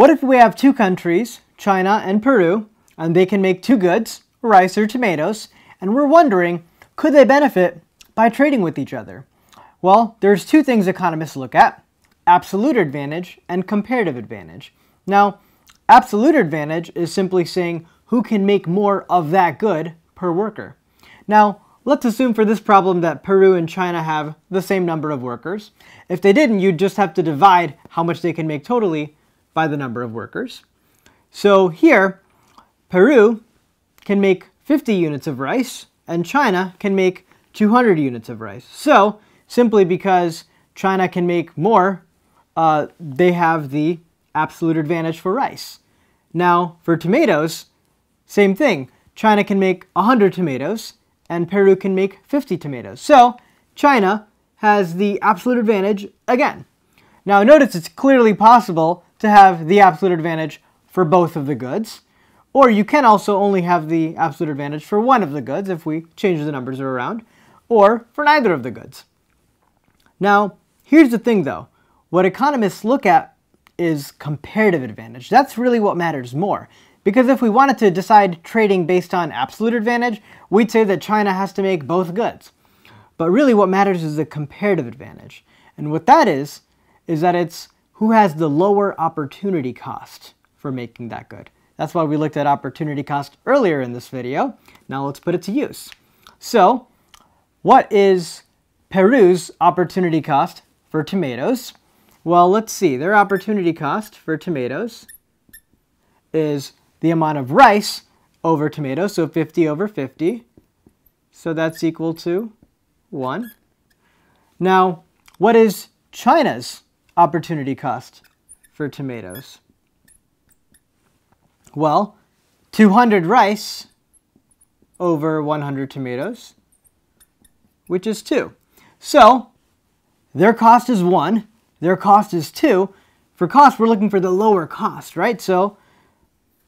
What if we have two countries, China and Peru, and they can make two goods, rice or tomatoes, and we're wondering, could they benefit by trading with each other? Well, there's two things economists look at, absolute advantage and comparative advantage. Now, absolute advantage is simply saying who can make more of that good per worker. Now, let's assume for this problem that Peru and China have the same number of workers. If they didn't, you'd just have to divide how much they can make totally by the number of workers. So here, Peru can make 50 units of rice, and China can make 200 units of rice. So, simply because China can make more, uh, they have the absolute advantage for rice. Now, for tomatoes, same thing. China can make 100 tomatoes, and Peru can make 50 tomatoes. So, China has the absolute advantage again. Now, notice it's clearly possible to have the absolute advantage for both of the goods. Or you can also only have the absolute advantage for one of the goods if we change the numbers around, or for neither of the goods. Now, here's the thing though. What economists look at is comparative advantage. That's really what matters more. Because if we wanted to decide trading based on absolute advantage, we'd say that China has to make both goods. But really what matters is the comparative advantage. And what that is, is that it's who has the lower opportunity cost for making that good. That's why we looked at opportunity cost earlier in this video. Now let's put it to use. So, what is Peru's opportunity cost for tomatoes? Well, let's see. Their opportunity cost for tomatoes is the amount of rice over tomatoes, so 50 over 50. So that's equal to 1. Now, what is China's opportunity cost for tomatoes? Well, 200 rice over 100 tomatoes, which is 2. So, their cost is 1, their cost is 2. For cost, we're looking for the lower cost, right? So,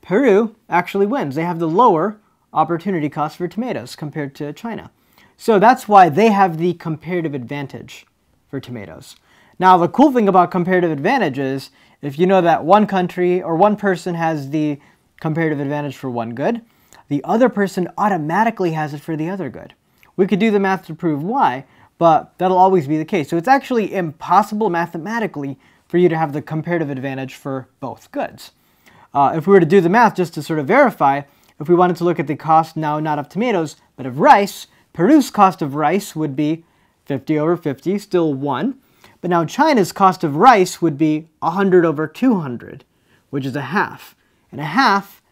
Peru actually wins. They have the lower opportunity cost for tomatoes compared to China. So that's why they have the comparative advantage for tomatoes. Now, the cool thing about comparative advantage is if you know that one country or one person has the comparative advantage for one good, the other person automatically has it for the other good. We could do the math to prove why, but that'll always be the case. So it's actually impossible mathematically for you to have the comparative advantage for both goods. Uh, if we were to do the math just to sort of verify, if we wanted to look at the cost now not of tomatoes, but of rice, Peru's cost of rice would be 50 over 50, still 1. But now China's cost of rice would be 100 over 200, which is a half. And a half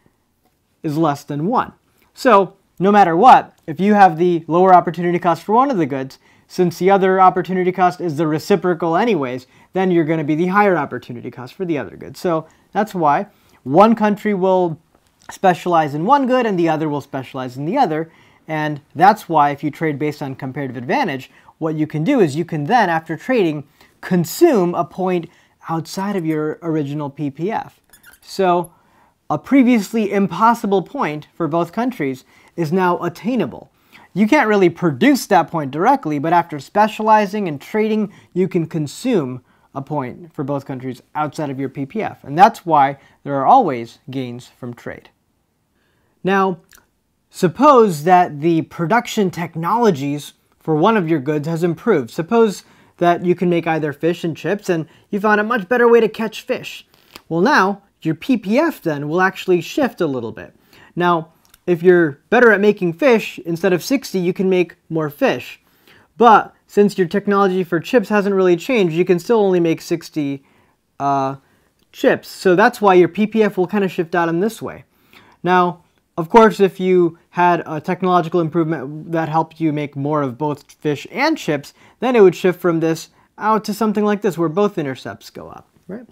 is less than 1. So no matter what, if you have the lower opportunity cost for one of the goods, since the other opportunity cost is the reciprocal anyways, then you're going to be the higher opportunity cost for the other good. So that's why one country will specialize in one good and the other will specialize in the other. And that's why if you trade based on comparative advantage, what you can do is you can then, after trading, consume a point outside of your original PPF. So a previously impossible point for both countries is now attainable. You can't really produce that point directly, but after specializing and trading, you can consume a point for both countries outside of your PPF. And that's why there are always gains from trade. Now, suppose that the production technologies for one of your goods has improved. Suppose that you can make either fish and chips and you found a much better way to catch fish. Well now, your PPF then will actually shift a little bit. Now, if you're better at making fish, instead of 60, you can make more fish. But since your technology for chips hasn't really changed, you can still only make 60 uh, chips. So that's why your PPF will kind of shift out in this way. Now, of course, if you had a technological improvement that helped you make more of both fish and chips, then it would shift from this out to something like this, where both intercepts go up, right?